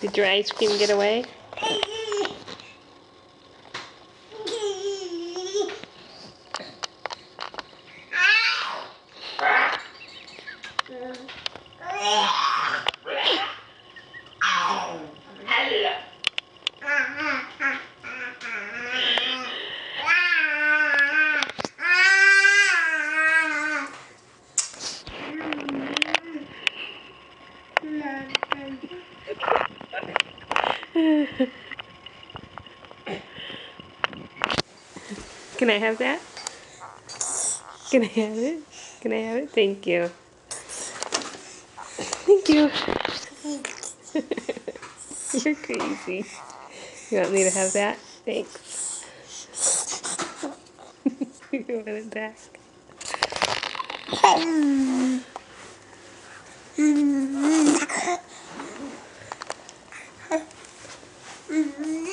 Did your ice cream get away? Can I have that? Can I have it? Can I have it? Thank you. Thank you. You're crazy. You want me to have that? Thanks. you want it back? Hmm. Uhum.